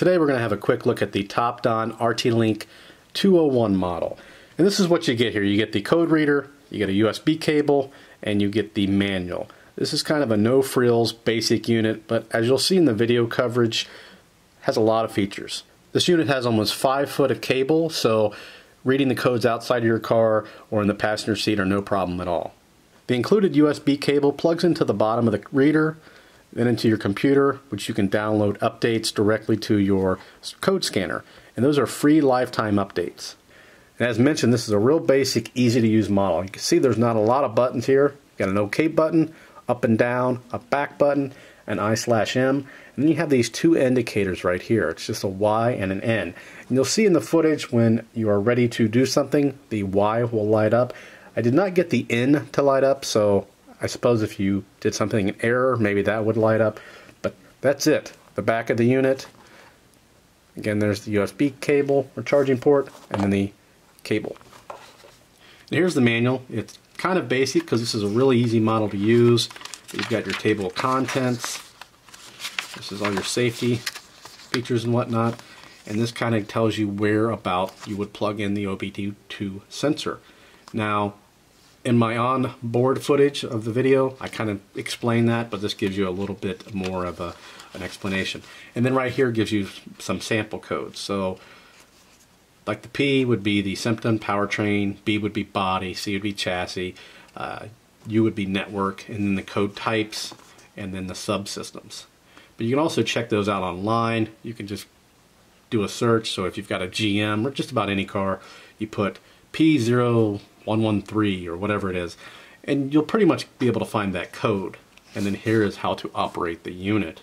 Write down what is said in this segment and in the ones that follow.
Today we're going to have a quick look at the Topdon Artilink 201 model. And this is what you get here. You get the code reader, you get a USB cable, and you get the manual. This is kind of a no-frills basic unit, but as you'll see in the video coverage, has a lot of features. This unit has almost 5 foot of cable, so reading the codes outside of your car or in the passenger seat are no problem at all. The included USB cable plugs into the bottom of the reader, then into your computer, which you can download updates directly to your code scanner. And those are free lifetime updates. And as mentioned, this is a real basic, easy to use model. You can see there's not a lot of buttons here. You got an OK button, up and down, a back button, an I slash M, and then you have these two indicators right here. It's just a Y and an N. And you'll see in the footage when you are ready to do something, the Y will light up. I did not get the N to light up, so I suppose if you did something in error, maybe that would light up. But that's it. The back of the unit. Again, there's the USB cable or charging port, and then the cable. And here's the manual. It's kind of basic because this is a really easy model to use. You've got your table of contents. This is all your safety features and whatnot. And this kind of tells you where about you would plug in the OBD2 sensor. Now, in my on-board footage of the video, I kind of explain that, but this gives you a little bit more of a, an explanation. And then right here gives you some sample codes. So like the P would be the symptom powertrain, B would be body, C would be chassis, uh, U would be network, and then the code types, and then the subsystems. But you can also check those out online. You can just do a search. So if you've got a GM or just about any car, you put P0113 or whatever it is, and you'll pretty much be able to find that code. And then here is how to operate the unit.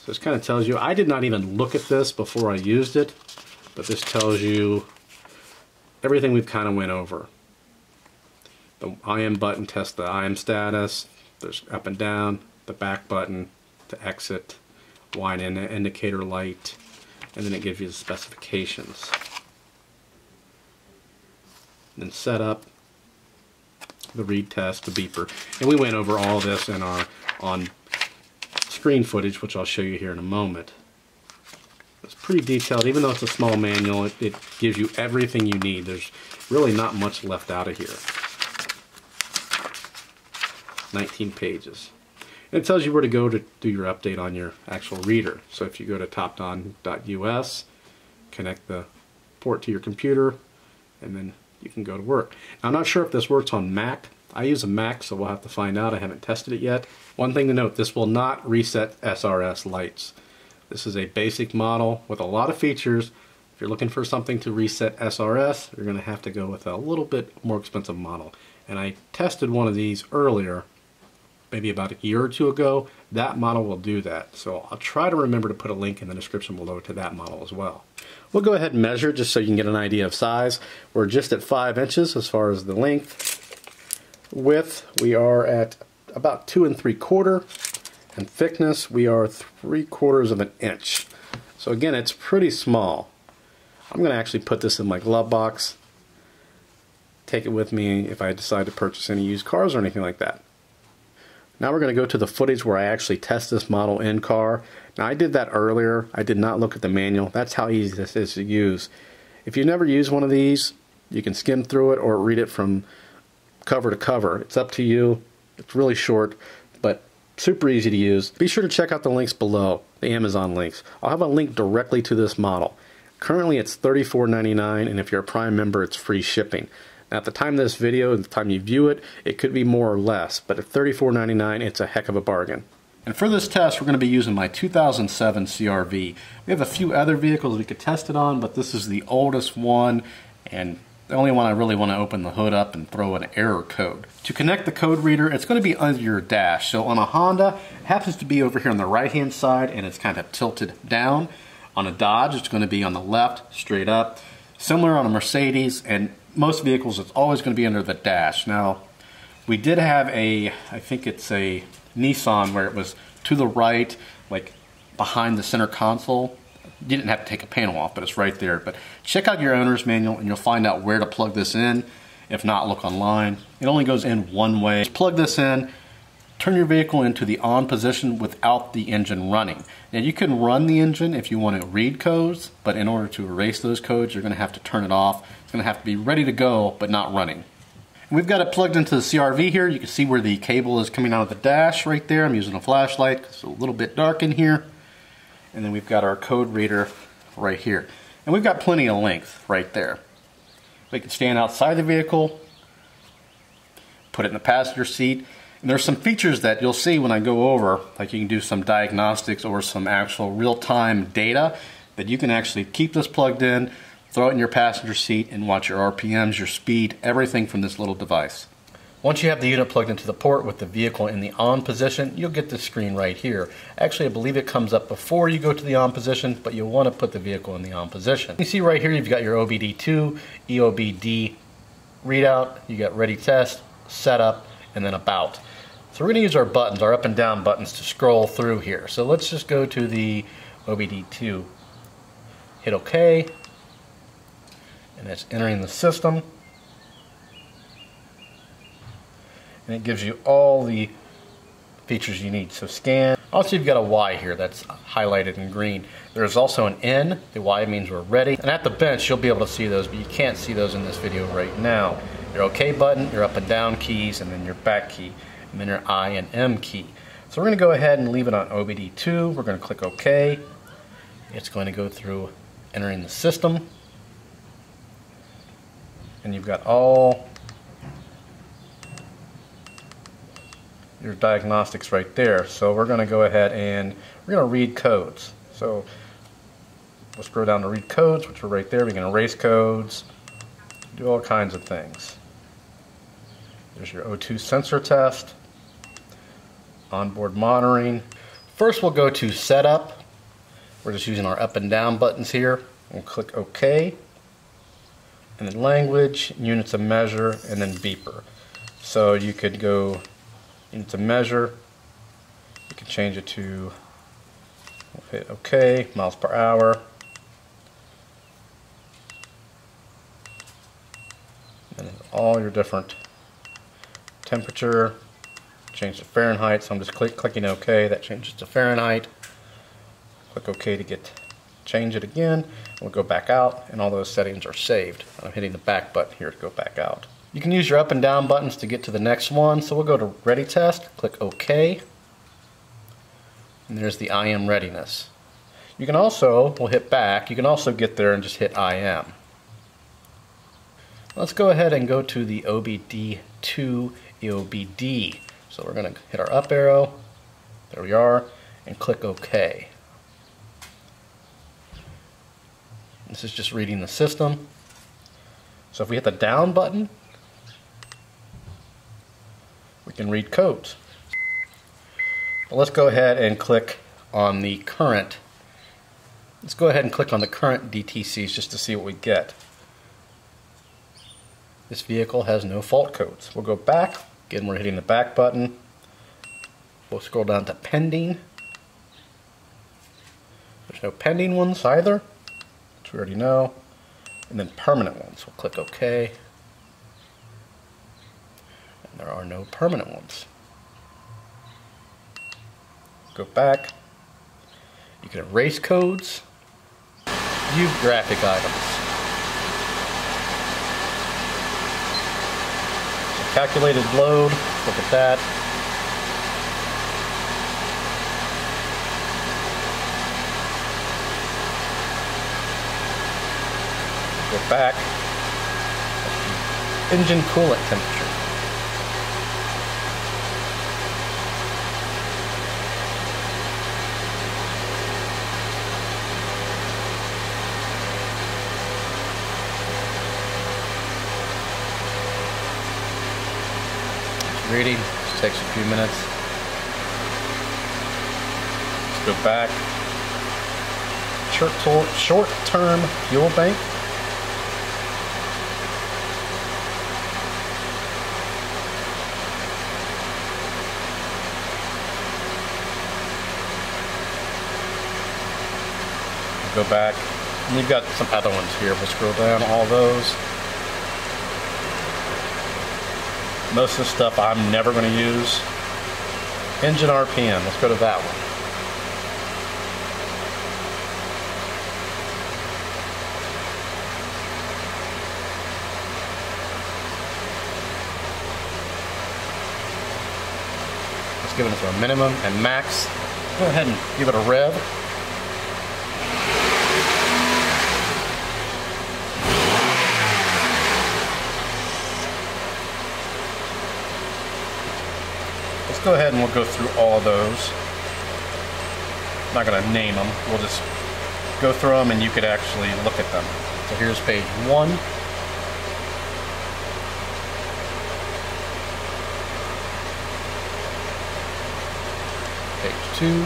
So this kind of tells you, I did not even look at this before I used it, but this tells you everything we've kind of went over. The IM button tests the IM status, there's up and down, the back button to exit, wine in indicator light, and then it gives you the specifications. Then set up the read test, the beeper. And we went over all this in our on screen footage, which I'll show you here in a moment. It's pretty detailed. Even though it's a small manual, it, it gives you everything you need. There's really not much left out of here. 19 pages. And it tells you where to go to do your update on your actual reader. So if you go to topdon.us, connect the port to your computer, and then you can go to work. Now, I'm not sure if this works on Mac. I use a Mac, so we'll have to find out. I haven't tested it yet. One thing to note, this will not reset SRS lights. This is a basic model with a lot of features. If you're looking for something to reset SRS, you're going to have to go with a little bit more expensive model. And I tested one of these earlier, maybe about a year or two ago. That model will do that. So I'll try to remember to put a link in the description below to that model as well. We'll go ahead and measure just so you can get an idea of size. We're just at 5 inches as far as the length. Width, we are at about 2 and 3 quarter and thickness we are three quarters of an inch. So again, it's pretty small. I'm going to actually put this in my glove box, take it with me if I decide to purchase any used cars or anything like that. Now we're going to go to the footage where I actually test this model in car. Now I did that earlier. I did not look at the manual. That's how easy this is to use. If you've never used one of these, you can skim through it or read it from cover to cover. It's up to you. It's really short, but Super easy to use. Be sure to check out the links below, the Amazon links. I'll have a link directly to this model. Currently it's $34.99 and if you're a Prime member it's free shipping. At the time of this video, at the time you view it, it could be more or less, but at $34.99 it's a heck of a bargain. And for this test, we're going to be using my 2007 CRV. We have a few other vehicles we could test it on, but this is the oldest one, and the only one I really want to open the hood up and throw an error code. To connect the code reader, it's going to be under your dash. So on a Honda, it happens to be over here on the right hand side and it's kind of tilted down. On a Dodge, it's going to be on the left, straight up. Similar on a Mercedes and most vehicles, it's always going to be under the dash. Now, we did have a, I think it's a Nissan where it was to the right, like behind the center console you didn't have to take a panel off, but it's right there. But check out your owner's manual and you'll find out where to plug this in. If not, look online. It only goes in one way. Just plug this in, turn your vehicle into the on position without the engine running. Now you can run the engine if you want to read codes, but in order to erase those codes, you're going to have to turn it off. It's going to have to be ready to go, but not running. And we've got it plugged into the CRV here. You can see where the cable is coming out of the dash right there. I'm using a flashlight. It's a little bit dark in here. And then we've got our code reader right here. And we've got plenty of length right there. We can stand outside the vehicle, put it in the passenger seat. And there's some features that you'll see when I go over, like you can do some diagnostics or some actual real-time data that you can actually keep this plugged in, throw it in your passenger seat and watch your RPMs, your speed, everything from this little device. Once you have the unit plugged into the port with the vehicle in the on position, you'll get this screen right here. Actually, I believe it comes up before you go to the on position, but you'll want to put the vehicle in the on position. You see right here, you've got your OBD2, EOBD readout, you got ready test, setup, and then about. So we're going to use our buttons, our up and down buttons to scroll through here. So let's just go to the OBD2. Hit OK, and it's entering the system. and it gives you all the features you need. So scan. Also, you've got a Y here that's highlighted in green. There's also an N. The Y means we're ready. And at the bench, you'll be able to see those, but you can't see those in this video right now. Your OK button, your up and down keys, and then your back key, your I and M key. So we're going to go ahead and leave it on OBD2. We're going to click OK. It's going to go through entering the system. And you've got all your diagnostics right there. So we're going to go ahead and we're going to read codes. So we'll scroll down to read codes, which are right there. We can erase codes, do all kinds of things. There's your O2 sensor test, onboard monitoring. First we'll go to setup. We're just using our up and down buttons here. We'll click OK. And then language, units of measure, and then beeper. So you could go need to measure. You can change it to we'll hit OK, miles per hour. And all your different temperature. Change to Fahrenheit, so I'm just click, clicking OK. That changes to Fahrenheit. Click OK to get change it again. We'll go back out, and all those settings are saved. I'm hitting the back button here to go back out. You can use your up and down buttons to get to the next one. So we'll go to Ready Test, click OK, and there's the IM readiness. You can also, we'll hit back, you can also get there and just hit IM. Let's go ahead and go to the OBD2 EOBD. So we're going to hit our up arrow, there we are, and click OK. This is just reading the system. So if we hit the down button, we can read codes. Well, let's go ahead and click on the current. Let's go ahead and click on the current DTCs just to see what we get. This vehicle has no fault codes. We'll go back. Again, we're hitting the back button. We'll scroll down to pending. There's no pending ones either, which we already know. And then permanent ones. We'll click OK. And there are no permanent ones. Go back. You can erase codes. View graphic items. Calculated load, look at that. Go back. Engine coolant temperature. Reading. Just takes a few minutes. Let's go back. Short-term fuel bank. Go back. And you've got some other ones here. We'll scroll down all those. Most of the stuff I'm never going to use. Engine RPM, let's go to that one. Let's give it a minimum and max. Go ahead and give it a rev. Go ahead and we'll go through all of those. I'm not going to name them. We'll just go through them and you could actually look at them. So here's page one. Page two.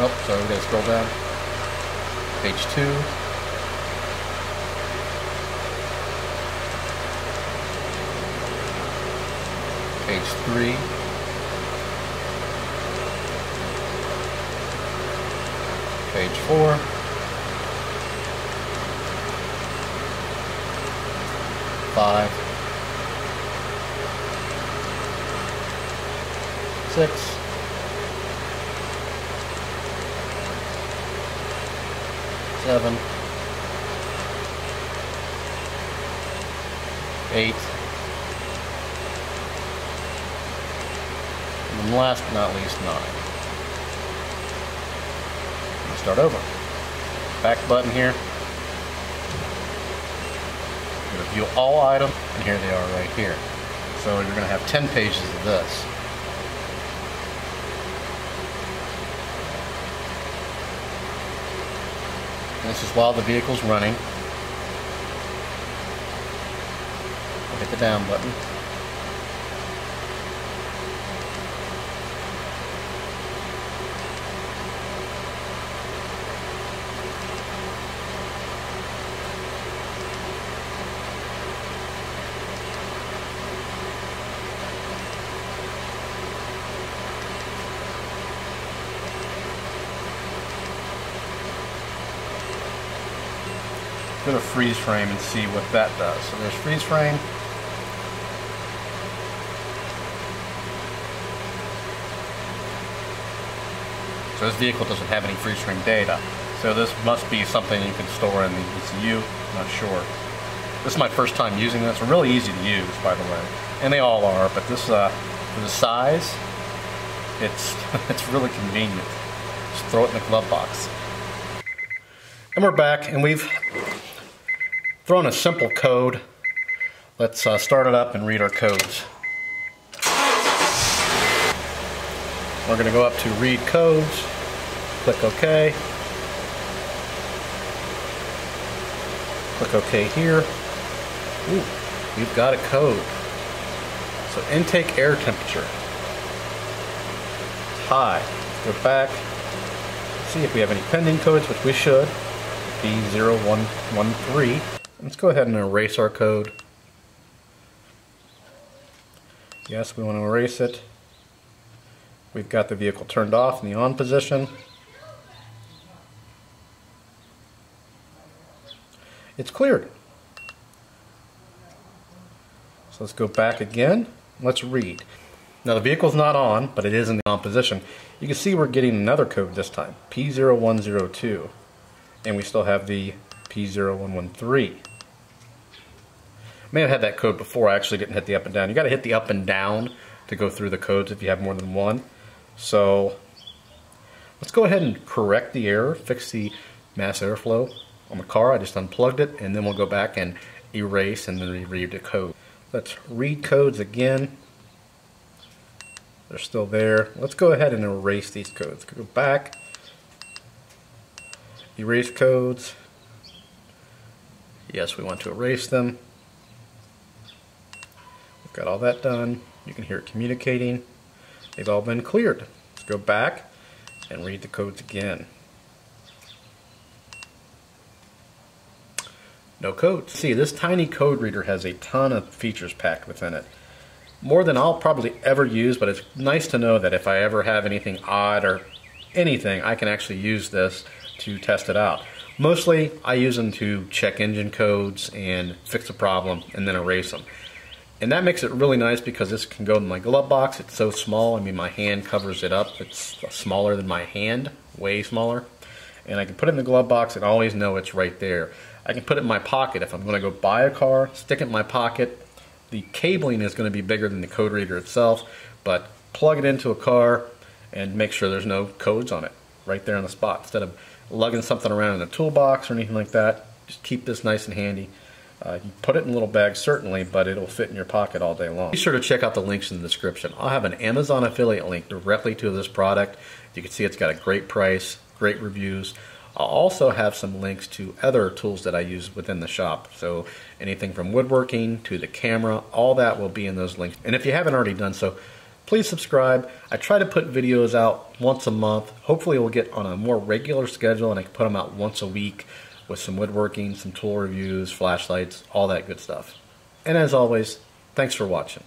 Oh, sorry, we gotta scroll down. Page two. Page three. Page four. Five. Six. Seven. Eight. And last but not least, nine start over. Back button here. View all items, and here they are right here. So you're going to have 10 pages of this. And this is while the vehicle's running. I'll hit the down button. Go to freeze frame and see what that does. So there's freeze frame. So this vehicle doesn't have any freeze frame data. So this must be something you can store in the ECU, not sure. This is my first time using this. Really easy to use, by the way. And they all are, but this, uh, for the size, it's, it's really convenient. Just throw it in the glove box. And we're back, and we've thrown a simple code. Let's uh, start it up and read our codes. We're going to go up to read codes, click OK. Click OK here. Ooh, we've got a code. So intake air temperature. High. Go back. See if we have any pending codes, which we should. P0113. Let's go ahead and erase our code. Yes, we want to erase it. We've got the vehicle turned off in the on position. It's cleared. So let's go back again. Let's read. Now the vehicle's not on, but it is in the on position. You can see we're getting another code this time, P0102. And we still have the P0113 may have had that code before. I actually didn't hit the up and down. You got to hit the up and down to go through the codes if you have more than one. So let's go ahead and correct the error, fix the mass airflow on the car. I just unplugged it and then we'll go back and erase and then read the code. Let's read codes again. They're still there. Let's go ahead and erase these codes. Go back, erase codes. Yes, we want to erase them. Got all that done. You can hear it communicating. They've all been cleared. Let's go back and read the codes again. No codes. See, this tiny code reader has a ton of features packed within it. More than I'll probably ever use, but it's nice to know that if I ever have anything odd or anything, I can actually use this to test it out. Mostly, I use them to check engine codes and fix a problem and then erase them. And that makes it really nice because this can go in my glove box. It's so small. I mean, my hand covers it up. It's smaller than my hand, way smaller. And I can put it in the glove box and always know it's right there. I can put it in my pocket. If I'm going to go buy a car, stick it in my pocket. The cabling is going to be bigger than the code reader itself, but plug it into a car and make sure there's no codes on it right there on the spot. Instead of lugging something around in a toolbox or anything like that, just keep this nice and handy. Uh, you put it in little bag, certainly, but it'll fit in your pocket all day long. Be sure to check out the links in the description. I'll have an Amazon affiliate link directly to this product. You can see it's got a great price, great reviews. I'll also have some links to other tools that I use within the shop. So anything from woodworking to the camera, all that will be in those links. And if you haven't already done so, please subscribe. I try to put videos out once a month. Hopefully we'll get on a more regular schedule and I can put them out once a week with some woodworking, some tool reviews, flashlights, all that good stuff. And as always, thanks for watching.